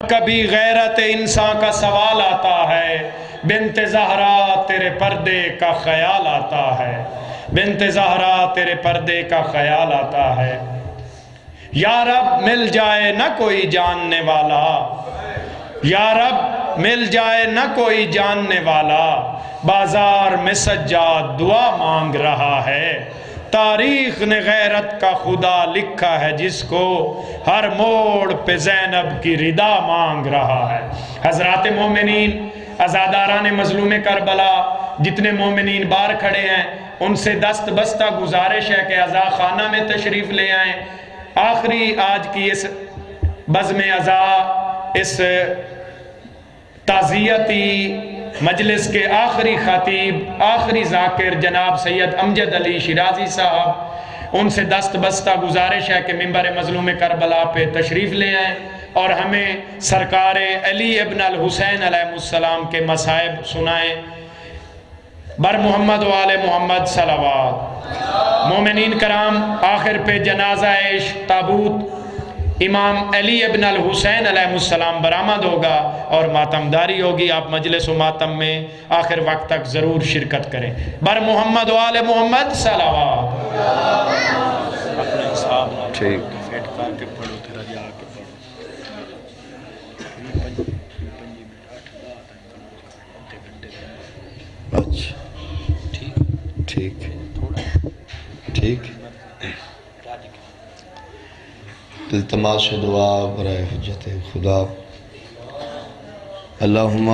کبھی غیرت انسان کا سوال آتا ہے، بنت زہرا تیرے پردے کا خیال آتا ہے۔ بنت زہرا تیرے پردے کا خیال آتا ہے۔ یا رب، مل جائے نہ کوئی جاننے والا۔ یا رب، مل جائے نہ کوئی جاننے والا۔ بازار میں سجاد دعا مانگ رہا ہے۔ تاریخ نے غیرت کا خدا لکھا ہے جس کو ہر موڑ پہ زینب کی ردا مانگ رہا ہے۔ حضرات مومنین ازاداران مظلوم کربلا، جتنے مومنین بار کھڑے ہیں، ان سے دست بستہ گزارش ہے کہ ازا خانہ میں تشریف لے آئیں۔ آخری آج کی اس بزم ازا اس تعزیتی مجلس کے آخری خطیب آخری ذاکر جناب سید امجد علی شیرازی صاحب، ان سے دست بستہ گزارش ہے کہ ممبر مظلوم کربلا پہ تشریف لے آئیں اور ہمیں سرکار علی ابن الحسین علیہ السلام کے مصائب سنائیں۔ بر محمد وال محمد صلوات۔ مومنین کرام، آخر پہ جنازہ عشق، تابوت امام علی ابن الحسین علیہ السلام برآمد ہوگا اور ماتمداری ہوگی۔ آپ مجلس و ماتم میں آخر وقت تک ضرور شرکت کریں۔ بر محمد وال محمد صلوات۔ ٹھیک۔ اچھا۔ ٹھیک۔ ٹھیک۔ التماس دعا، برائے حجت خدا۔ اللہم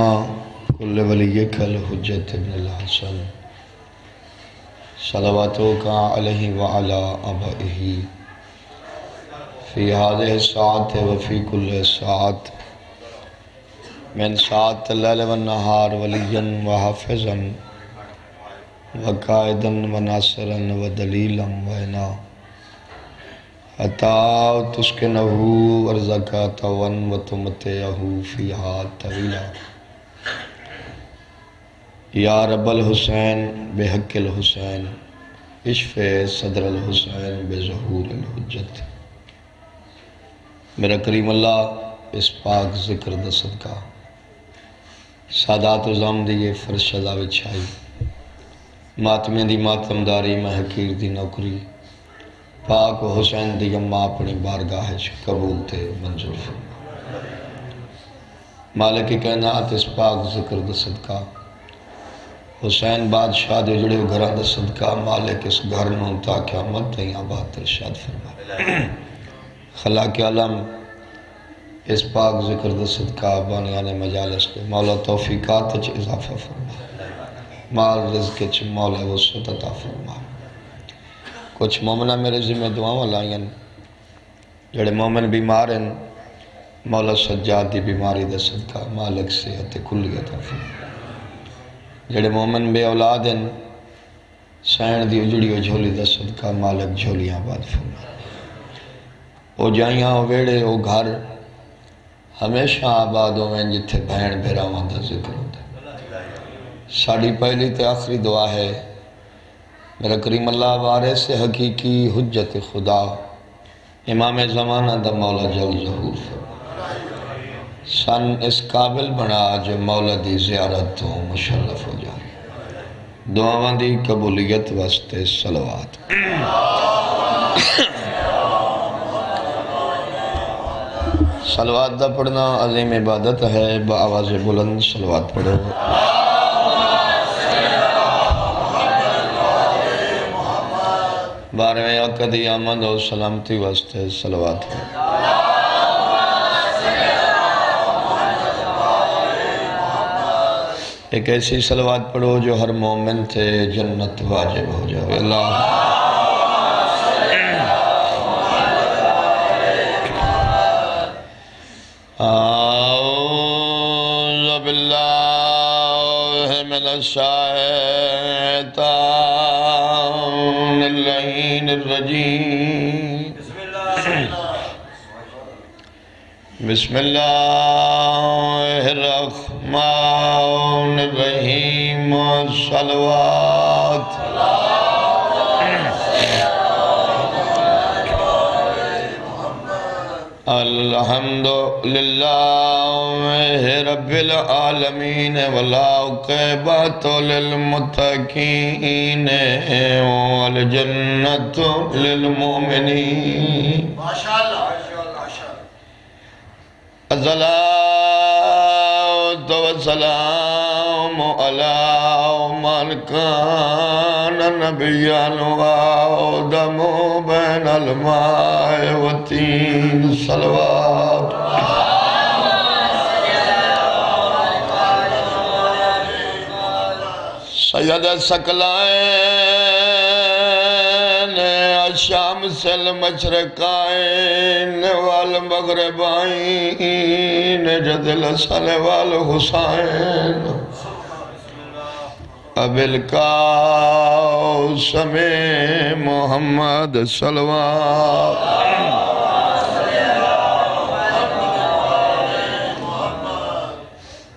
کل ولیک الحجت ابن الحسن۔ صلواتو کا علیہ وعلا ابائہی فی هذه الساعت وفی کل ساعت من ساعت اللیل والنہار ولیا وحافظا وقائدا وناصرا ودلیلا وینا اتاو تسکنہو ورزکاتا ون وتمتیہو فیہا طویلا. یا رب الحسین بحق الحسین اشف صدر الحسین بظہور الحجت. میرا کریم اللہ، اس پاک ذکر دا صدقہ. سادات ازام دیئے فرشدہ وچھائی ماتمیں دی ماتمداری محکیر دی نوکری. پاک حسین دی اممہ اپنی بارگاہ قبول تے منظور فرما مالک کائنات اس پاک ذکر دا صدقہ۔ حسین بادشاہ دے جڑے گھران دا صدقہ مالک اس گھر نوں تا قیامت تے آباد ترشاد فرما خلاق عالم اس پاک ذکر دا صدقہ بانیان مجالس کے مولا توفیقات چھ اضافہ فرما مال رزق چھ مولا وسط عطا فرما کچھ مومنہ میرے ذمہ دعاوں لائیں جڑے مومن بیمار ہیں مولا سجاد دی بیماری دا صدقہ مالک صحت کلی عطا فرما جڑے مومن بے اولاد ہیں سین دی اجڑی و جھولی دا صدقہ مالک جھولیاں بات فرما او جائیاں، او ویڑے، او گھر ہمیشہ آبادوں میں جتھے بہن بھیراوان دا ذکر ہوتا ساڑی پہلی تے آخری دعا ہے میرا کریم اللہ وارے سے حقیقی حجت خدا، امام زمانہ دا مولا جل ظہور سن اس قابل بنا جو مولا دی زیارت ہو مشرف ہو جائے۔ دعاوان دی قبولیت واسطے صلوات۔ صلوات دا پڑھنا عظیم عبادت ہے، با آواز بلند صلوات پڑھو۔ بارہویں عقدی آمد اور سلامتی واسطے سلوات پڑھو ایک ایسی سلوات پڑھو جو ہر مومن تھے جنت واجب ہو جاؤ اللہ الرجيم بسم الله الرحمن الرحيم والصلوات الحمد لله رب العالمين والعاقبة للمتقين والجنة للمؤمنين ما شاء الله الصلاة والسلام على من كان نبيا وآدم بين الماء والتين صلوات. سید سکلائن الشام سے المشرقائن والمغربائن جد الحسن والحسین اب القاسم محمد صلوات۔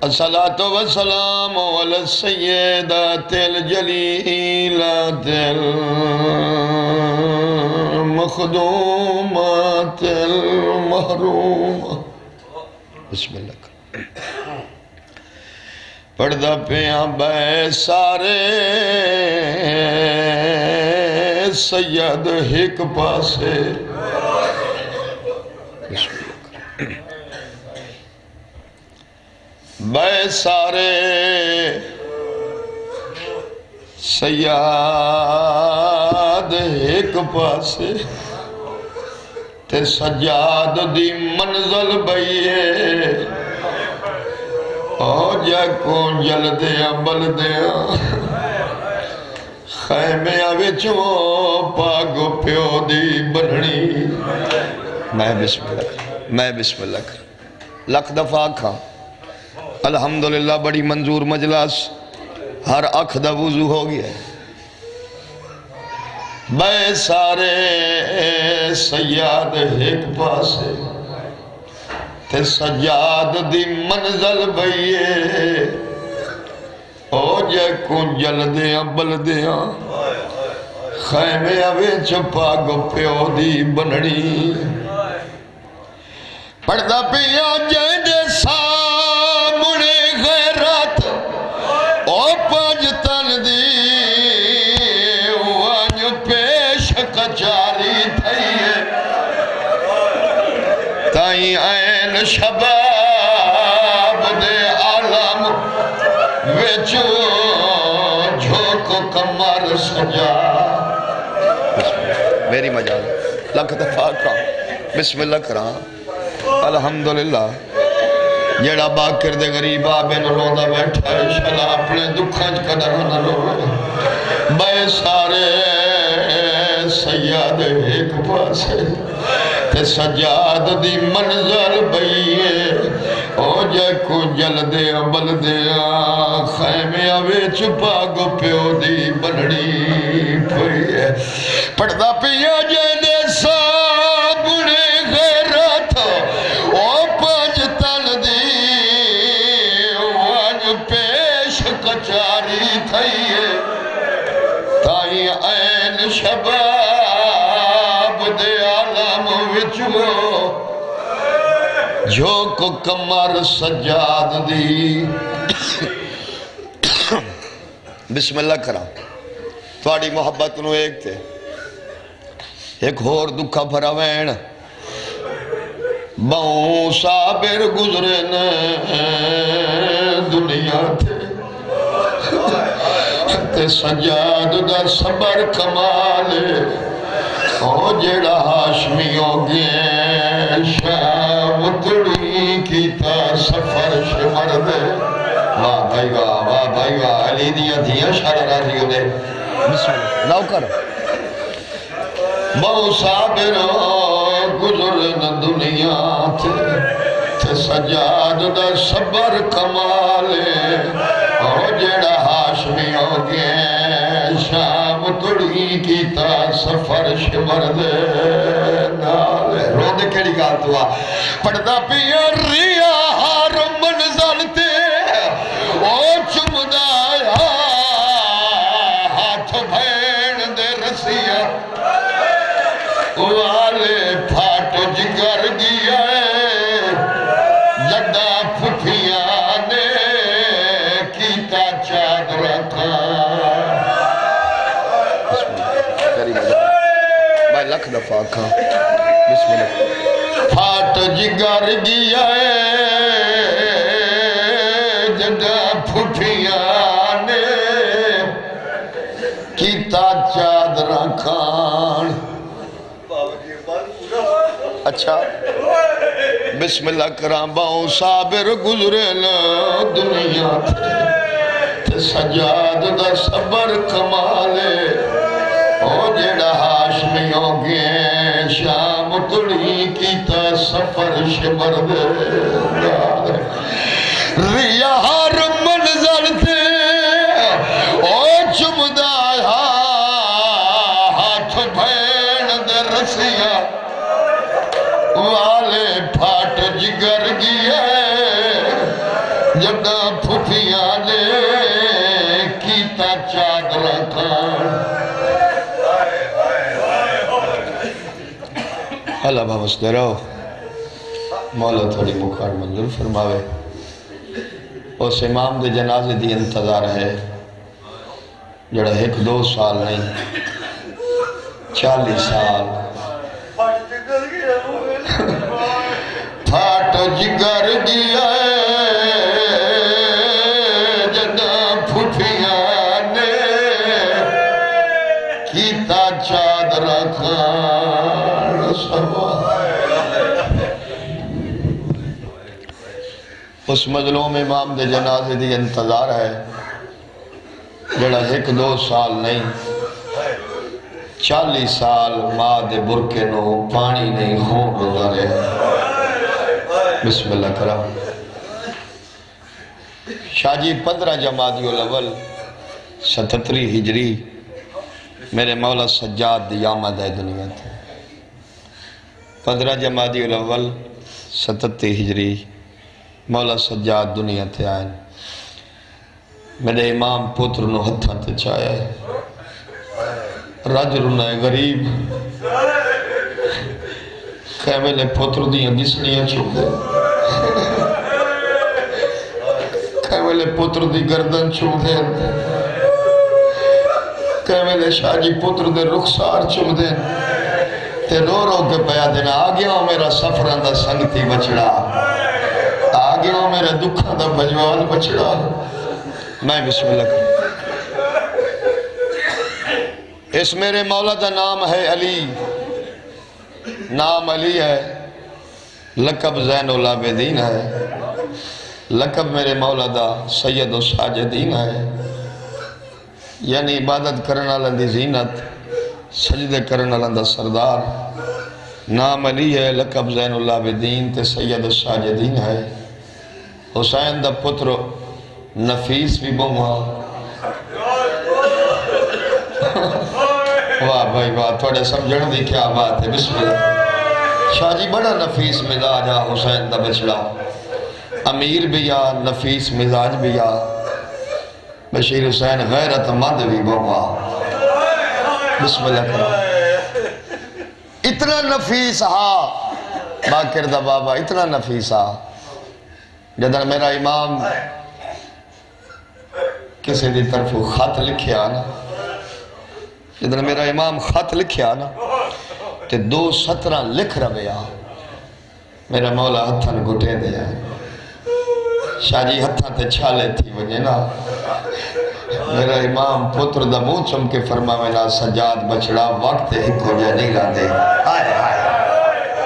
الصلاة والسلام على السيدات الجليلات المخدومات المحرومة. بسم الله پڑھدا پیاں بے سارے۔ سید ہک پاسے۔ بے سارے۔ سیاد ایک پاسے۔ تے سجاد دی منزل بئیے۔ او جا کو جل دیا بل دیا ہاں۔ خیمے وچوں پاگو پیو دی بنڑی میں بسم اللہ کر میں بسم اللہ کر لکھ دفعہ کھاں الحمدللہ، بڑی منظور مجلس ہر اکھ دا وضو ہو گیا۔ ہے بے سارے سیاد ایک پاسے۔ تے سجاد دی منزل بھئیے او جے کون جل دیاں بل دیاں خیمے اوے چھپا گو پیو دی بنڑی پڑھدا پیا جے دے سامنے شباب دے عالم وچو جھوک کمر سجا۔ میری مجال، لکھ دفعہ کراں۔ بسم اللہ کراں۔ الحمدللہ۔ جیڑا باکر دے غریب آبے نو روندہ بیٹھا ہے شلا اپنے دکھانچ قدر نہ رو بے سارے سیاد ایک پاسے۔ تے سجاد دی منظر بئیے، او جے کو جل دے، بل دے، خیمے آوے چپا گو پیو دی بنڑی پوئیے پڑھدا کو کمر سجاد دی بسم اللہ کرا تھوڑی محبت نو ایک تھے ایک ہور دکھا بھرا وین بہوں صابر گزرے دنیا تھے تے سجاد دا صبر کمالے او جیڑا ہاشمی ہو گئے شام تڑی سفر شمر دے واہ بھائی واہ واہ بھائی واہ علی دیا دیا شارع راضی ہو دے بسم اللہ لاؤ کر بہو صابر گزرن دنیا تھے تے سجاد دا صبر کمالے او جیڑا ہاشمی ہو گئے شام تڑی کیتا سفر شمر دے نالے رو دے کیڑی گات ہوا پڑھدا پیا ریا بھائی لکھ بسم اللہ۔ پھاٹ جگر گیا ہے، جدہ پھپھیاں نے کیتا چادر کھان۔ اچھا۔ بسم اللہ کرام، باؤں صابر گزرے نا دنیا تے سجاد دا صبر کمالے۔ او جیڑا جانیوں گے شام تڑی کی تا سفر شمر دے بھامس دے رہو مولا تھوڑی مکھار منظور فرماوے۔ اس امام دے جنازے دی انتظار ہے۔ جڑا ایک دو سال نہیں چالیس سال۔ پھاٹ جگر گیا۔ اس مظلوم امام دے جنازے دی انتظار ہے، جڑا ایک دو سال نہیں چالی سال ماں دے برکے نو پانی نہیں، خون گزارے بسم اللہ کرام شاہ جی پندرہ جماعتی الاول، ستتری ہجری، میرے مولا سجاد دی آمد ہے دنیا تھے پندرہ جماعتی الاول ستتی ہجری۔ مولا سجاد دنیا تھے آئین میرے امام پتر نو ہتھا تے چاہے رج رنا ہے غریب۔ کہ میں پتر دیا گسنیاں چھوڑ دے کہ میں پتر دی گردن چھوڑ دے کہ میں شاہ جی پتر دے رخسار چھوڑ دے تے رو رو کے پیا دینا آگیا ہوں، میرا سفران دا سنگتی بچڑا۔ آگیا ہوں دکھا دا بجوان بچڑا۔ میں بسم اللہ کروں۔ اس میرے مولا دا نام ہے علی۔ نام علی ہے۔ لقب زین العابدین ہے۔ لقب میرے مولا دا سید و ساجدین ہے۔ یعنی عبادت کرنا لندی زینت، سجدے کرنا لندہ سردار۔ نام علی ہے، لقب زین العابدین تے سید و ساجدین ہے۔ حسین دا پتر نفیس بھی بہوا واہ بھائی واہ، تھوڑے سمجھن دی کیا بات ہے، بسم اللہ۔ شاہ جی بڑا نفیس مزاج آ حسین دا بچڑا۔ امیر بھی آ، نفیس مزاج بھی آ۔ بشیر حسین غیرت مند بھی بہوا بسم اللہ۔ کرو اتنا نفیس ہا باکر دا بابا، اتنا نفیس ہا جدن میرا امام کسی دی طرف خط لکھیا نا جدن میرا امام خط لکھیا نا، تے دو سترہ لکھ رویا میرا مولا ہتھن گھٹے دیا شاہ جی ہتھن تے چھالے تھی وجہ نا۔ میرا امام پتر دا منہ چم کے فرما میرا سجاد بچڑا وقت ایک ہو جائے نہیں لاندے آئے آئے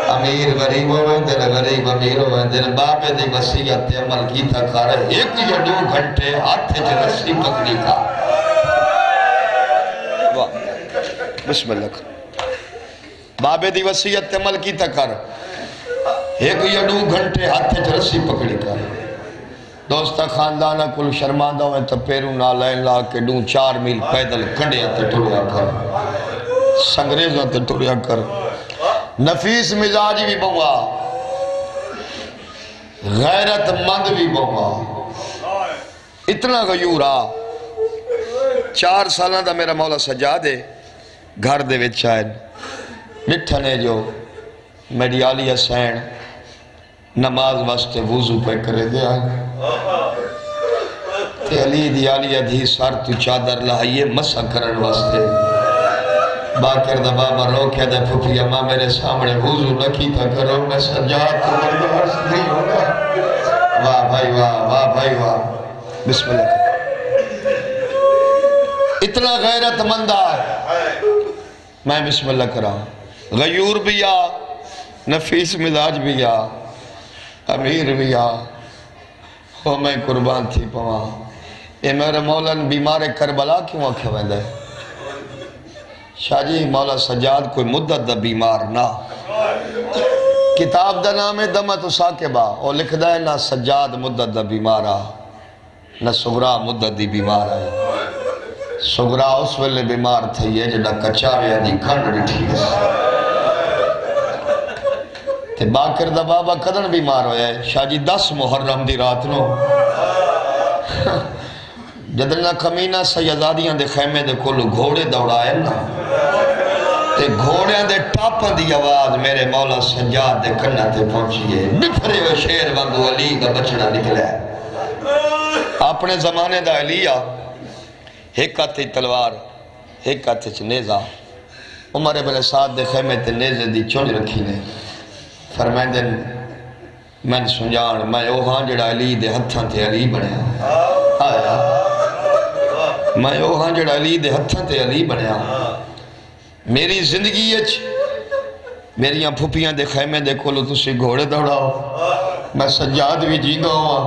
امیر غریب ہوئے دن غریب امیر ہوئے دن بابے دی وسیعت عمل کی تھا کار ایک یا دو گھنٹے ہاتھ چھ رسی پکڑی کا بسم اللہ بابے دی وسیعت عمل کی تھا کر ایک یا دو گھنٹے ہاتھ چھ رسی پکڑی کر دوستہ خاندانہ کل شرماندہ ہوئے تو پیرو نالائن لا کے دوں چار میل پیدل کھڑیا تے ٹوڑیا کر سنگریزوں تے ٹوڑیا کر نفیس مزاج بھی بہوا غیرت مند بھی بہوا اتنا غیورا چار سالہ دا میرا مولا سجا دے گھر دے وچ آئین مٹھنے جو میڈیالی حسین نماز واسطے وضو پہ کرے دیا تے علی دی ادھی سار تو چادر لائیے مسا کرن واسطے۔ باکر دا بابا روکے دے پھپی اماں میرے سامنے وضو نکی تھا کرو، میں سجاد تو برداشت نہیں ہوگا۔ واہ بھائی، واہ واہ بھائی، واہ۔ بسم اللہ۔ اتنا غیرت مندہ میں بسم اللہ کرا غیور بھی آ، نفیس مزاج بھی آ، امیر بھی آ۔ ہو میں قربان تھی پوا اے میرے مولانا بیمار کربلا کیوں آکھے ویندے شاہ جی مولا سجاد، کوئی مدت دا بیمار نہ۔ کتاب دا نام ہے دمت ساکبہ اور لکھ دا ہے، نہ سجاد مدت دا بیمار آ، نہ سغرا مدت دی بیمار آ۔ سغرا اس ویلے بیمار تھی ہے جڑا کچا ویا دی کھنڈ ڈٹھی ہے۔ تے باکر دا بابا کدن بیمار ہویا ہے؟ شاہ جی دس محرم دی رات نو۔ جدنا کمینہ سیدادیاں دے خیمے دے کلو گھوڑے دوڑائے نا۔ تے گھوڑیاں دے ٹاپاں دی آواز میرے مولا سجاد دے کنہ تے پہنچیے۔ بفرے و شیر وانگو علی دا بچڑا نکلے۔ اپنے زمانے دا علیہ ایک ہاتھ تلوار ایک ہاتھ نیزہ عمر ابن سعد دے خیمے تے نیزے دی چونج رکھی نے۔ فرمائیں دن میں سنجان میں اوہاں جڑا علی دے ہتھاں تے علی بنیا۔ آیا۔ میں اوہاں جڑا علی دے ہتھاں تے علی بنیا۔ میری زندگی اچ جی۔ میریاں پھپیاں دے خیمے دے کولو تسی گھوڑے دوڑاؤ۔ میں سجاد بھی جیدہ ہوا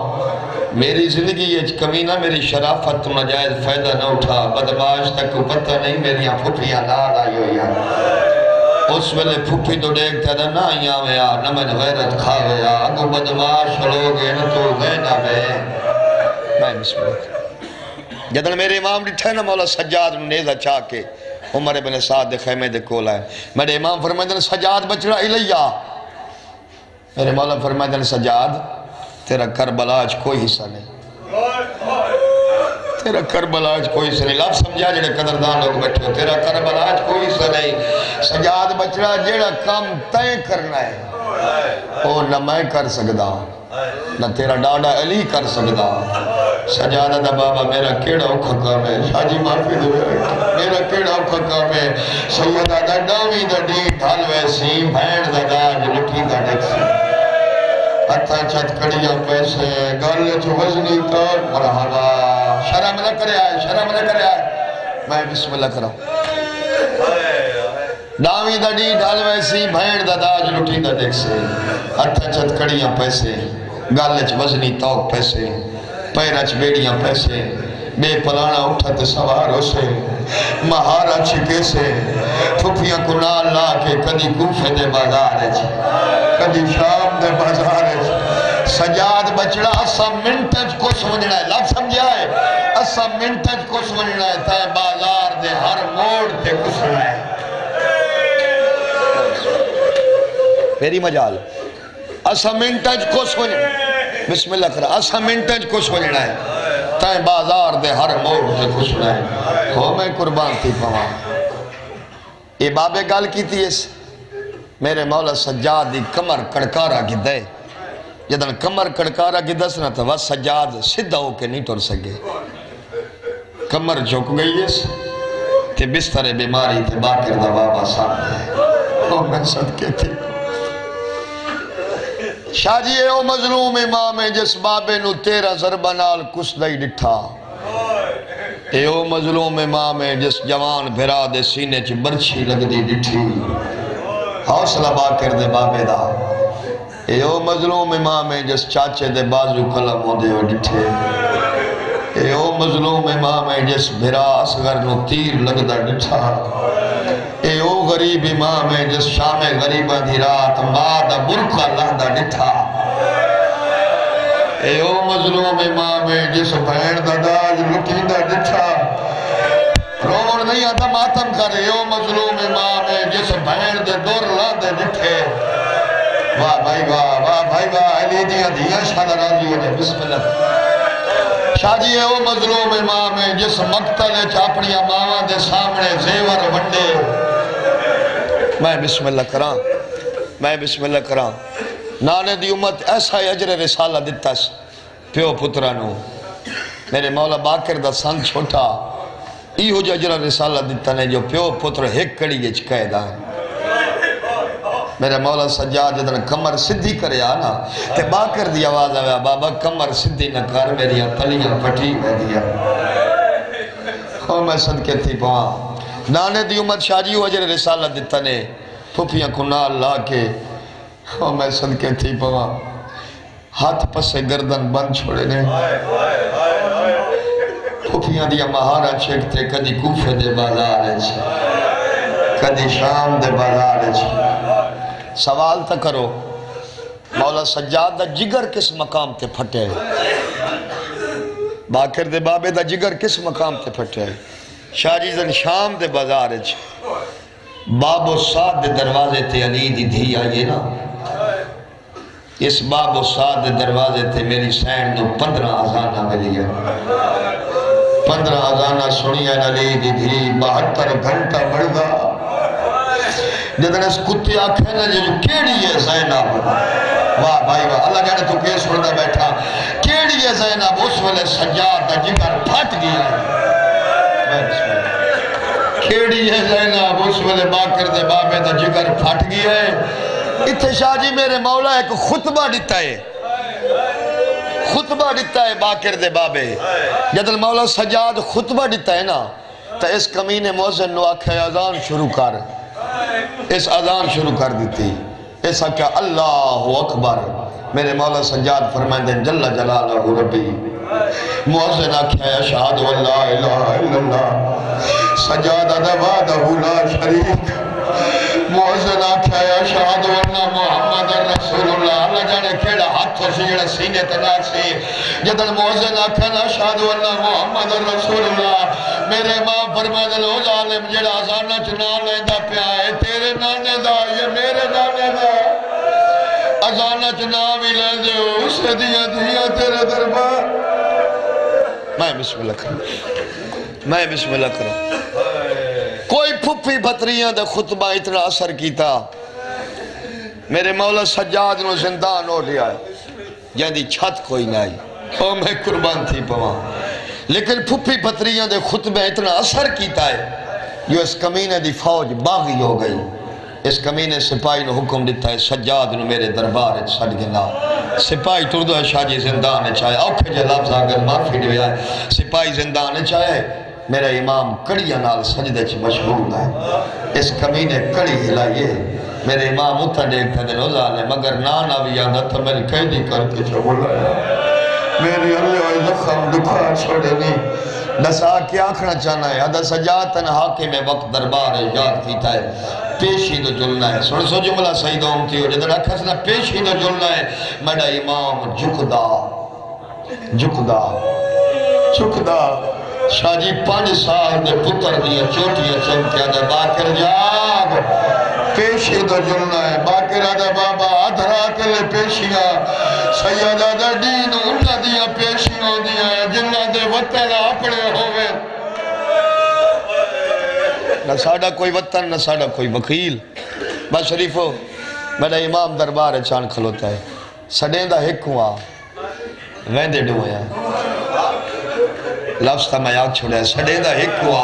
میری زندگی اچ جی، کمینہ میری شرافت تو نجائز فائدہ نہ اٹھا۔ بدماش تک پتہ نہیں میریاں پھپیاں نار آئی ہوئی ہیں۔ اس ویلے پھپی تو دیکھتا تھا نہ آئیاں ویا نہ میں غیرت کھا ویا اگو بدماش لوگے نہ تو غینا بے میں بسم اللہ۔ جدن میرے امام ڈٹھے نا مولا سجاد نیزہ چاہ کے عمر ابن سعد دے خیمے دے کول آئے۔ میرے امام فرمائے دن سجاد بچڑا علیہ میرے مولا فرمائے دن سجاد، تیرا کربلا آج کوئی حصہ نہیں۔ تیرا کربلا آج کوئی حصہ نہیں۔ لب سمجھا جڑے قدردان لوگ بیٹھے ہو، تیرا کربلا آج کوئی حصہ نہیں۔ سجاد بچڑا جڑا کام تے کرنا ہے۔ وہ نہ میں کر سکدا نہ تیرا ڈاڈا علی کر سکدا سجادہ دا بابا میرا کیڑا اوکھا کام ہے۔ شاہ جی معافی دے۔ میرا کیڑا اوکھا کام ہے۔ سیدہ دا ڈاوی دا ڈی ڈھال ویسی بھینڈ دا داج لٹھی دا ڈکسی ہتھا چھت کڑیاں پیسے، گل چو وزنی تو مرحبا۔ شرم نہ کرے آئے، شرم نہ کرے آئے۔ میں بسم اللہ کرا ڈاوی دا ڈی ڈھال ویسی بھینڈ دا داج لٹھی دا ڈکسی ہتھا چھت کڑیاں پیسے۔ گل چ وزنی توک پیسے پیرچ بیڑیاں پیسے بے پلانا اٹھا تے سوار ہو سے مہارا چھکے سے پھپیاں کو نال لا کے کدی کوفے دے بازار ہے جی کدی شام دے بازار ہے سجاد بچڑا اسا منٹج کو سمجھنا ہے لب سمجھا ہے اسا منٹج کو سمجھنا ہے تے بازار دے ہر موڑ تے کسنا ہے میری مجال ہے اسا منٹج کو سمجھنا ہے بسم اللہ کرا، اسا منٹج کو سمجھنا ہے تائیں بازار دے ہر موڑ تے کسنا ہے ہو میں قربان تھی پوا یہ بابے گال کی تھی اس۔ میرے مولا سجاد دی کمر کڑکارا کی دے جدن کمر کڑکارا کی دسنا تھا، وہ سجاد سدھا ہو کے نہیں ٹر سکے۔ کمر جھک گئی اس۔ تے بستر بیماری تے باکر دا بابا سامنے ہو میں صدقے تھی شاہ جی اے او مظلوم امام ہے، جس بابے نو تیرہ ضربہ نال کس دائی ڈٹھا۔ اے او مظلوم امام ہے، جس جوان بھرا دے سینے چ برچھی لگ دی ڈٹھی۔ حوصلہ باکر دے بابے دا۔ اے او مظلوم امام ہے، جس چاچے دے بازو قلم ہو دے ہو ڈٹھے۔ اے او مظلوم امام ہے، جس بھرا اصغر نو تیر لگ دا ڈٹھا۔ اے او غریب امام ہے، جس شام غریبہ دی رات ماں برکا لہدہ ڈٹھا اے او مظلوم امام ہے، جس بھین دا داج لٹھی ڈٹھا روڑ نہیں آتا ماتم کر اے او مظلوم امام ہے، جس بھین دے دور لہدہ ڈٹھے واہ بھائی واہ واہ بھائی واہ، علی دیا دیا شاہ راضی ہونے بسم اللہ۔ شاہ جی اے او مظلوم امام ہے، جس مقتل چاپڑیاں ماما دے سامنے زیور ونڈے۔ میں بسم اللہ کران میں بسم اللہ کران نانے دی امت ایسا اجر رسالہ دیتا س پیو پترانو۔ میرے مولا باکر دا سن چھوٹا، ایہو جو اجر رسالہ دیتا نے جو پیو پتر ہک کڑی اچ قید آئے میرے مولا سجاد جدن کمر صدی کرے آنا تے باکر دی آواز آیا بابا کمر صدی نہ کر میری تلیاں پٹی میں دیا۔ اور میں صدقے تھی پاں۔ نانے دی امت شاجی وجر رسالہ دیتا نے پھپیاں کنال لا کے اور میں صدقے تھی پاں ہاتھ پسے گردن بند چھوڑے نے۔ پھپیاں دیا مہارا چھکتے کدی کوفے دے بازار چھے کدی شام دے بازار چھے سوال تا کرو، مولا سجاد دا جگر کس مقام تے پھٹے؟ باکر دے بابے دا جگر کس مقام تے پھٹے؟ ہے جی شام دے بازار چ باب و ساد دے دروازے تے علی دی دھی آئیے نا۔ اس باب و ساد دے دروازے تے میری سین دو پندرہ آزانہ ملی ہے۔ پندرہ آزانہ سنی ہے علی دی دھی، بہتر گھنٹہ بڑھ گا جدن اس کتی آکھے نا جو جی، کیڑی ہے زینب؟ واہ بھائی واہ، اللہ جانے تو کیس سننا بیٹھا۔ کیڑی ہے زینب؟ اس ویلے سجاد دا جگر پھٹ گیا ہے۔ کیڑی ہے زینب؟ اس ویلے باکر دے بابے دا جگر پھٹ گیا ہے۔ اتھے شاہ جی میرے مولا ایک خطبہ دیتا ہے۔ خطبہ دیتا ہے باکر دے بابے۔ جدن مولا سجاد خطبہ دیتا ہے نا تو اس کمینے موزن نو آکھے اذان شروع کر۔ اس اذان شروع کر دیتی۔ ایسا کیا اللہ اکبر۔ میرے مولا سجاد فرمائیں دیں جل جلالہ ربی۔ موزن آکھے اشہاد واللہ الہ الا اللہ۔ سجاد ادبادہ لا شریک۔ موزن آکھے اشہاد واللہ محمد رسول اللہ۔ اللہ جانے کھیڑا ہاتھ ہو سی جڑا سینے تنا سی۔ جدن موزن آکھے اشہاد واللہ محمد رسول اللہ۔ میرے ماں فرمائیں دیں او ظالم جڑا آزانہ چنا لیندہ پیا ہے، تیرے نانے دا یہ میرے نانے دا۔ ازانہ چنا بھی لے دے اسے دیا دیا تیرے دربار میں بسم اللہ کروں۔ میں بسم اللہ کروں۔ کوئی پھپی بطریاں دے خطبہ اتنا اثر کیتا۔ میرے مولا سجاد نو زندان ہو لیا ہے۔ جہاں چھت کوئی نہیں او میں قربان تھی پواں۔ لیکن پھپی بطریاں دے خطبہ اتنا اثر کیتا ہے۔ جو اس کمینے دی فوج باغی ہو گئی۔ اس کمینے سپاہی نو حکم دیتا ہے، سجاد نو میرے دربار ہے سڑ گنا سپاہی تردو ہے شاہ جی زندان چاہے اوکھے جے لفظ آگر معافی دے ہے۔ سپاہی زندان چاہے میرا امام کڑیا نال سجدے چھ مشہور ہے۔ اس کمینے کڑی ہلائیے میرے امام اتھا دیکھتے دے نوزال ہے، مگر نانا بھی آدھا تھا میری قیدی کر کے چھو بولا ہے؟ میری اللہ و زخم دکھا چھوڑے نہیں نسا کیا آکھنا چاہنا ہے؟ ادا سجا ادھا سجاتن حاکم وقت دربار ہے یاد کیتا ہے پیشی دو جلنا ہے۔ سن سو جملہ صحیح دو امتی ہو۔ جدن اکھسنا پیشی دو جلنا ہے۔ میڈا امام جھکدا۔ جھکدا۔ جھکدا۔ شاہ جی پانچ سال دے پتر دیا چوٹیا چمکیا دے۔ باکر جاگ پیشی دو جلنا ہے۔ باکر آدھا بابا ادھرا کلے پیشیاں۔ سید آدھا دین انہ دیا پیشیاں دیا ہے جنہ وطن اپنے ہوئے نہ ساڑا کوئی وطن نہ ساڑا کوئی وکیل بس شریفو میرا امام دربار چان کھلوتا ہے سڑیں دا ہک ہوا ویندے ڈویا لفظ تھا میں آگ چھوڑا ہے سڑیں دا ہک ہوا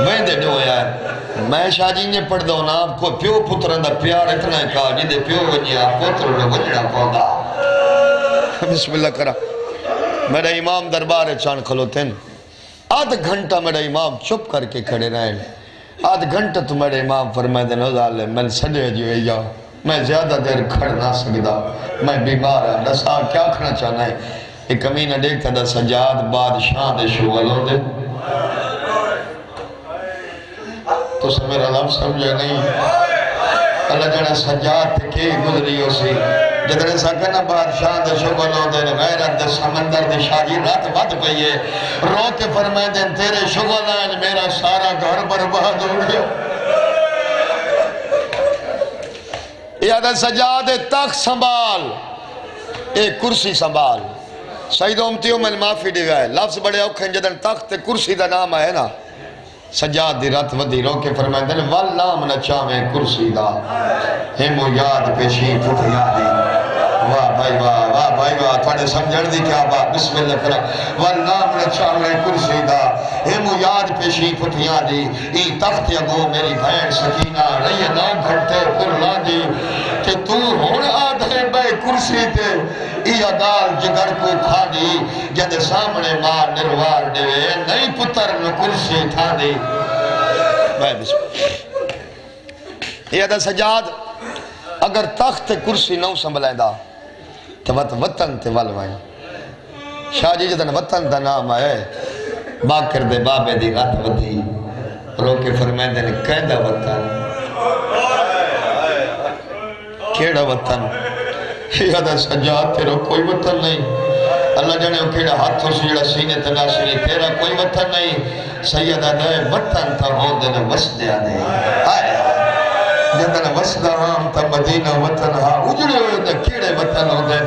ویندے ڈویا ہے میں شاہ جی نے پڑھ دو نا کو پیو پترن دا پیار اتنا ہے کہا جی دے پیو ونیا پتر نے ونیا پودا بسم اللہ کرا میرا امام دربار چان کھلوتے ہیں آدھ گھنٹہ میرا امام چپ کر کے کھڑے رہے۔ آدھ گھنٹہ تو میرے امام فرمائے دے نوزال میں سڑے جو ہے یا میں زیادہ دیر کھڑ نہ سکتا۔ میں بیمار ہاں۔ ہے نسا کیا کھڑا چاہنا ہے؟ ایک کمینہ دیکھتا دا سجاد بادشاہ دے شغلوں دے۔ تو سب میرا لفظ سمجھے نہیں۔ اللہ جڑا سجاد تے کے گزری ہو سی جدنے سکنا بادشاہ دے شغلوں دے غیرت دے سمندر دے شاہی رات ود پئیے رو کے فرمائے دیں تیرے شغل آج میرا سارا گھر برباد ہو گیا۔ یادہ سجاد تخت سنبھال۔ ایک کرسی سنبھال۔ سعید امتیوں میں معافی دی گئے۔ لفظ بڑے اوکھیں جدن تخت کرسی دا نام ہے نا۔ سجاد دی رات ودی رو کے فرمائیں دن واللام نچاویں کرسی دا۔ ہمو یاد پیشی پھٹ یادی واہ بھائی واہ واہ بھائی واہ، تھوڑے سمجھڑ دی کیا بات۔ بسم اللہ کرا۔ واللام نچاویں کرسی دا۔ ہمو یاد پیشی پھٹ یادی ای تخت اگو میری بھین سکینہ رہی نو گھٹے پر لا دی کہ تو ہون آدھے بے کرسی تے ای دال جگر کو کھا دی، جد سامنے مار نروار دے نئی پتر نو کرسی تھا دی۔ بے بسم یہ دا سجاد، اگر تخت کرسی نو سنبھلائیں دا تو وط وطن تے والوائیں شاہ جی جدن وطن دا نام آئے باکر دے بابے دی رات ودی رو کے فرمائیں دے قیدہ وطن؟ کیڑا وطن؟ یادہ سجاد تیرا کوئی وطن نہیں اللہ جانے وہ کیڑا ہاتھوں سے جڑا سینے تنا سینے تیرا کوئی وطن نہیں سیدہ دے وطن تھا ہو دے وس دیا دے آئے جدن وسدہ ہم تا مدینہ وطن ہاں اجڑے ہوئے دے کیڑے وطن ہو دے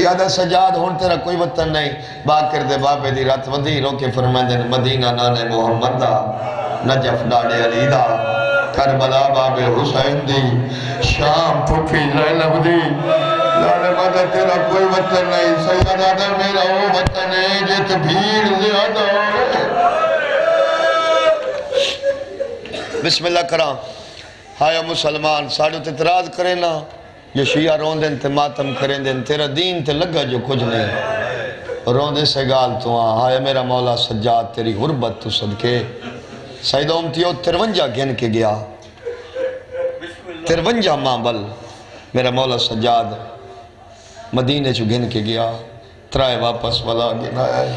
یادہ سجاد ہون تیرا کوئی وطن نہیں باکر دے بابے دی رات ودی رو کے فرمائیں دے مدینہ نانے محمد دا نجف ڈاڑے علی دا کربلا باب حسین دی شام پھوپی زینب دی لانے مدہ تیرا کوئی وطن نہیں سیدہ دے میرا وہ وطن ہے جت بھیڑ زیادہ بسم اللہ کرام ہایا مسلمان ساڑھو تے اعتراض کریں نا جو شیعہ رون دیں تے ماتم کریں دیں تیرا دین تے لگا جو کچھ نہیں رون دے سے گال تو آن ہایا میرا مولا سجاد تیری غربت تو صدقے سید امتیو ترونجا گھن کے گیا ترونجا ماں بل میرا مولا سجاد مدینے چو گھن کے گیا، ترائے واپس والا گنا ہے۔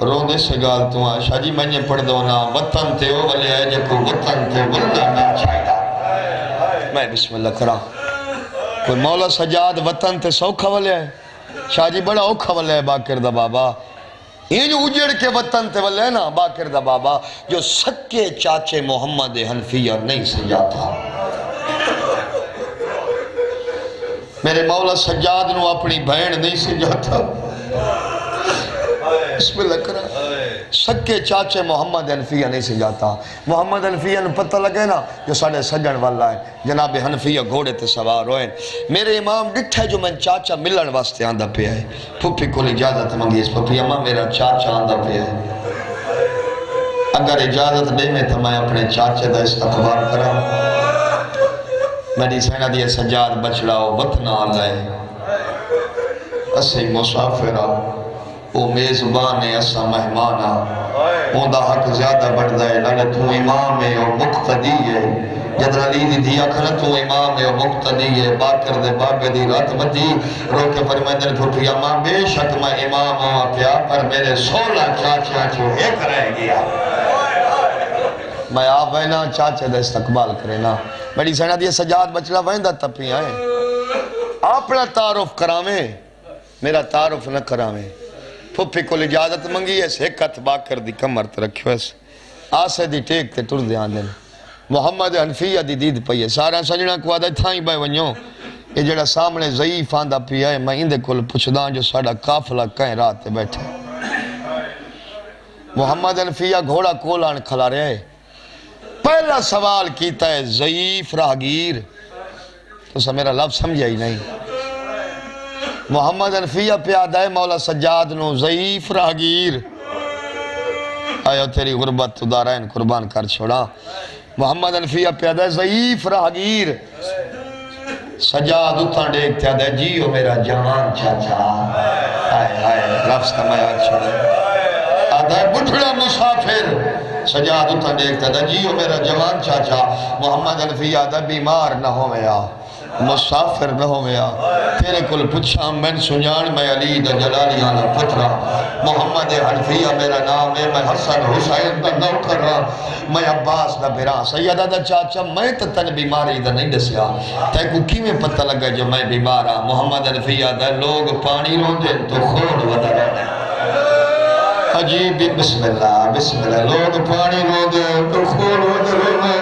روندے سے گال تو آن شاہ جی میں نے پڑھ دو نا، وطن تے او والے آئے، جکو وطن تے ولدہ میں چاہیدہ میں بسم اللہ کرا کوئی مولا سجاد وطن تے سوکھا والے آئے۔ شاہ جی بڑا اوکھا والے ہے باکر دا بابا۔ یہ جو اجڑ کے وطن تے والے نا باکر دا بابا، جو سکے چاچے محمد حنفیہ نہیں سجاتا۔ میرے مولا سجاد نو اپنی بہن نہیں سجاتا بسم اللہ کرا۔ سکے چاچے محمد حنفیہ نہیں سجاتا محمد حنفیہ نے پتہ لگے نا جو ساڑھے سجن والا ہے۔ جناب حنفیہ گھوڑے تے سوار ہوئے۔ میرے امام ڈٹھے جو میں چاچا ملن واسطے آندہ پہ ہے۔ پھوپی کو اجازت منگی اس پھوپی اماں میرا چاچا آندہ پہ ہے۔ اگر اجازت دے میں تو میں اپنے چاچے دا استقبال کرا میری سینہ دیئے سجاد بچڑا ہو وطن آلائے اسی مسافرہ او میزبان ہے، اسا مہمان ہوں دا حق زیادہ بڑھ دائے لگے تو امام ہے اور مقتدی ہے۔ جدر علی دی دیا کھنا تو امام ہے اور مقتدی ہے۔ باکر دے بابے دی رات بدی رو کے فرمائدن پھوٹی امام بے شک میں امام ہوں پیا پر میرے سولہ چاچا چو ایک رہ گیا۔ میں آپ وینا چاچے دے استقبال کرے نا۔ میری سینہ دیئے سجاد بچڑا ویندہ تپی آئے اپنا تعارف کراویں، میرا تعارف نہ کراویں۔ پھپی کو اجازت منگی ہے ایک ہتھ باکر دی کمر تے رکھو ہے آسے دی ٹیک تے ٹر دیان دین محمد حنفیہ دی دید پئی ہے۔ سارا سجنا کو آدھا تھائیں بھائی ونیو یہ جڑا سامنے ضعیف آندہ پیا ہے، میں اندے کل پچھدان ہاں جو ساڑا کافلہ کہیں رات بیٹھے محمد حنفیہ گھوڑا کولان کھلا رہے ہیں پہلا سوال کیتا ہے، ضعیف راہگیر۔ تو سا میرا لفظ سمجھا ہی نہیں۔ محمد انفیہ پیادہ ہے، مولا سجاد نو ضعیف راہگیر۔ آیا تیری غربت، تو دارائن قربان کر چھوڑا۔ محمد انفیہ پیادہ ہے، ضعیف راہگیر۔ سجاد اتھا ڈیک تھا دے جیو میرا جوان چاچا۔ آئے آئے، لفظ کا میار چھوڑا۔ آدھا ہے بٹھڑا مسافر۔ سجاد اتھا ڈیک تھا جیو میرا جوان چاچا، محمد انفیہ آدھا بیمار نہ ہو میں آ، مسافر نہ ہو گیا تیرے کل پچھا میں سنجان میں علی دا جلالی آنا پترا۔ محمد حنفیہ میرا نام ہے، میں حسن حسین دا نو کر رہا میں عباس دا بھرا۔ سیدہ دا چاچا، میں تا تن بیماری دا نہیں دسیا۔ تے کو کی میں پتہ لگا جو میں بیمارا ہاں؟ محمد حنفیہ دا لوگ پانی رو دیں تو خون ودا رہنے عجیب بسم اللہ بسم اللہ۔ لوگ پانی رو دیں تو خون ودا رہنے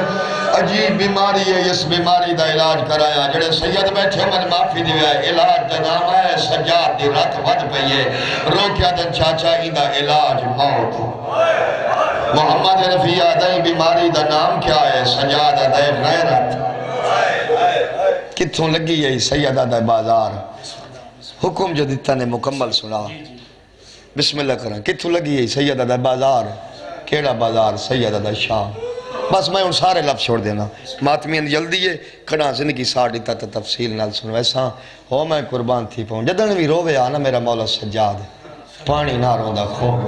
عجیب بیماری ہے، اس بیماری دا علاج کرایا۔ جڑے سید بیٹھے من معافی دیویا ہے۔ علاج دا نام ہے، سجاد دی رات ود پئیے روکیا دن چاچا ہی دا علاج موت۔ محمد رفیع آدھائی بیماری دا نام کیا ہے؟ سجاد آدھائی غیرت۔ کتھوں لگی ہے، سید آدھائی بازار؟ حکم جو دیتا نے، مکمل سنا۔ بسم اللہ کریں۔ کتھوں لگی ہے سید آدھائی بازار؟ کیڑا بازار سید آدھائی شام بس میں ان سارے لفظ چھوڑ دینا۔ ماتمین جلدی ہے، کھڑا زندگی ساڑی تا تفصیل نال سنو۔ ایسا ہو میں قربان تھی پہنچ۔ جدن بھی روے آنا، میرا مولا سجاد پانی نہ روندا خوب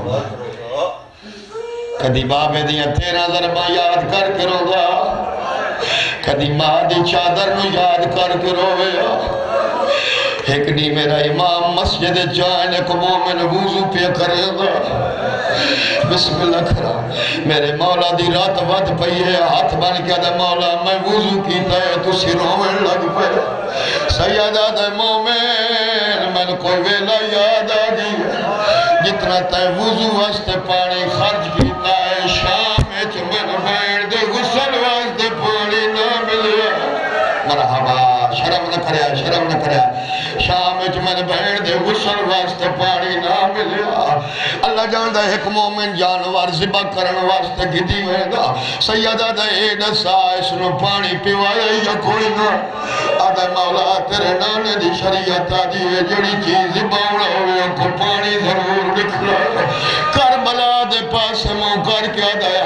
کدی بابے دیاں تیرہ ضربہ یاد کر کے رو گا کدی ماں دی چادر نو یاد کر کے روے ایک دی میرا امام مسجد جائن ایک مومن وضو پہ کرے گا۔ بسم اللہ کرا۔ میرے مولا دی رات ود پئی ہے، ہاتھ بن کے دے مولا، میں وضو کیتا ہے تو سرومن لگ پہ سیدہ دے مومن میں کوئی ویلا یاد آ گئی جتنا تے وضو واسطے پانی خرچ واسطے پانی نہ ملیا۔ اللہ جان دا ایک مومن جانور زبا کرن واسطے گدی ویدا سیدہ دا اے دسا اس نو پانی پیوایا یا کوئی نہ۔ آدھا مولا تیرے نانے دی شریعت آدھی ہے، جڑی چیز باوڑا ہوئے کو پانی ضرور نکلا کربلا دے پاس منہ کر کے آدھا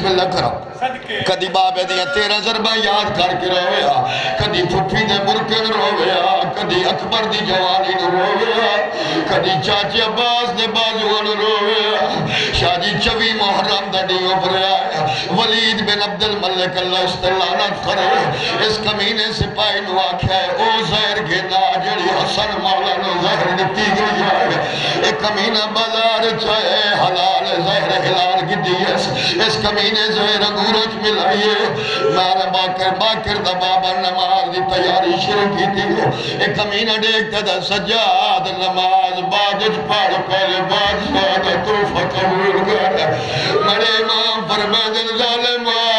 بسم اللہ کرو۔ کدی بابے دیا تیرہ ضربہ یاد کر کے رویا کدی پھپی دے برکن رویا کدی اکبر دی جوانی رویا کدی چاچی عباس دے بازوان رویا شاہ جی چوی محرم دا ڈیو بریا ولید بن عبد الملک اللہ استلانت کرے۔ اس کمینے سپاہی نو آکھا ہے او زہر گھنا جڑی حسن مولا نو زہر نتی گئی ہے، ایک کمینہ بازار چاہے حلال زہر حلال کی دیس اس کمینے زہر انگورج ملائیے مارا باکر باکر دا بابا نماز دی تیاری شروع کی تھی ایک کمینہ دیکھتا دا سجاد نماز بادج پاڑ پہلے بادشاہ دا توفہ قبول کر۔ مرے امام فرمائدن ظالمہ من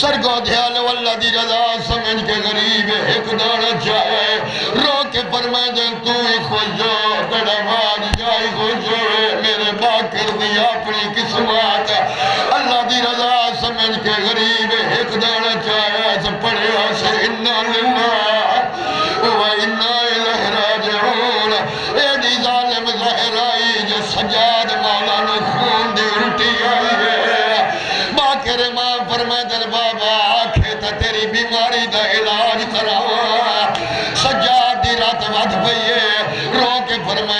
سر دھیال واللہ دی رضا سمجھ کے غریب ایک دانا چاہے، رو کے فرمائے دیں تو ہی رات ود پئیے رو کے فرمائے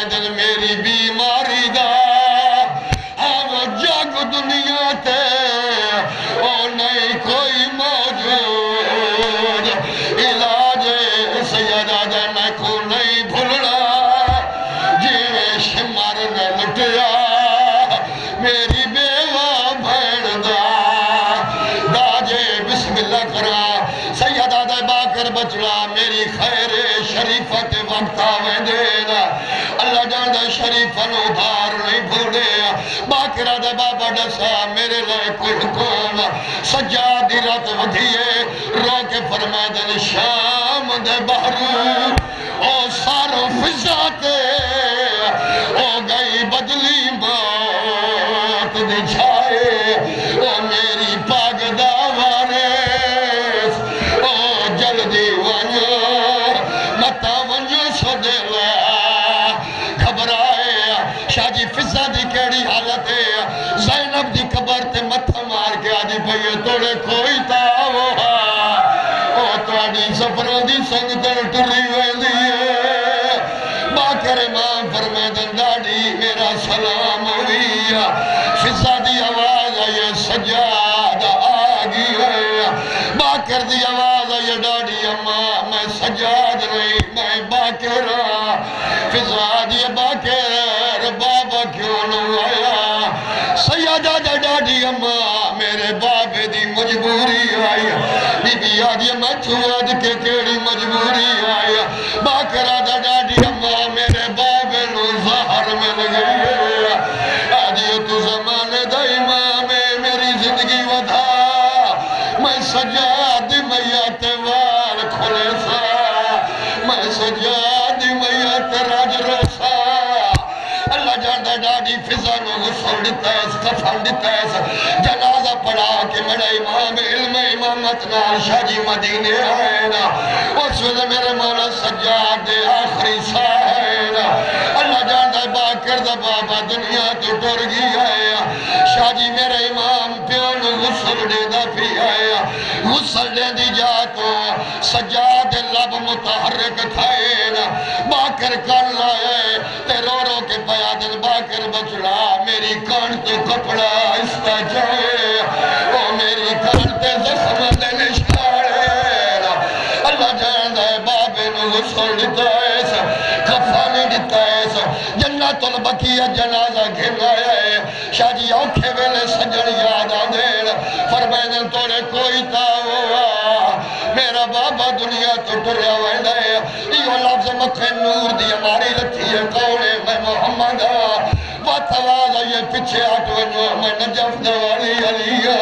میرے لیے سجاد رات ودھیے رو کے فرمائے دن شام دے بحرو تاڑی سفرہ دی سنگتر ٹری ویلی ہے باکر امام فرمائے دن میرا سلام ہوئی فضا دی آواز آئے سجاد آگی ہے باکر دی آواز آئے ڈاڑی امام میں سجاد نہیں میں باکر فضا چھوڑ امامت شاہ جی مدینے آئے نا اس وقت میرے مولا سجاد دے آخری سا ہے نا اللہ جاندہ باکر دا بابا دنیا تو ٹر گئی آیا۔ شاہ جی میرے امام پیو غسل دے دا پی آیا۔ غسل دے دی جا تو سجاد لب متحرک تھائے نا۔ باکر کر لائے لفظ نور دی ہماری لتھی ہے کونے میں محمد واتوازہ یہ پچھے ہٹونو میں نجف دوالی علیہ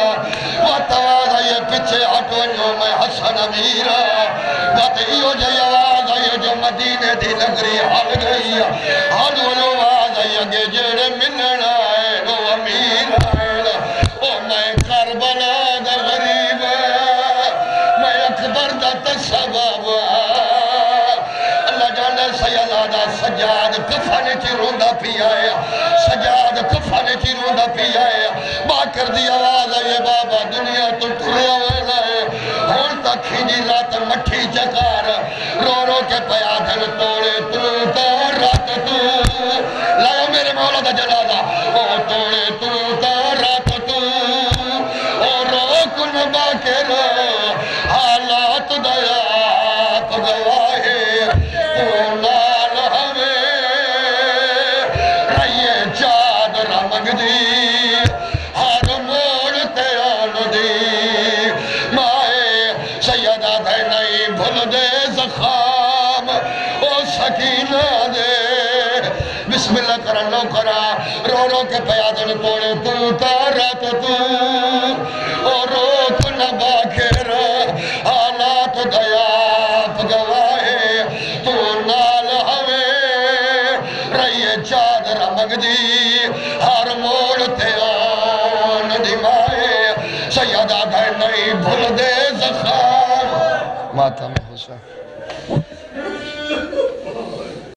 واتوازہ یہ پچھے ہٹونو میں حسن امیر وات ایو جی آواز آئیے جو مدینے دی نگری حال گئی حال ولو آواز آئیے گے جیڑے کر دی آواز آئیے بابا دنیا تو ٹریا ویلا ہے۔ ہون تا کھینجی رات مٹھی چکار۔ رو رو کے پیا توڑے تو تو رات تو۔ لائے میرے مولا دا جلال تارا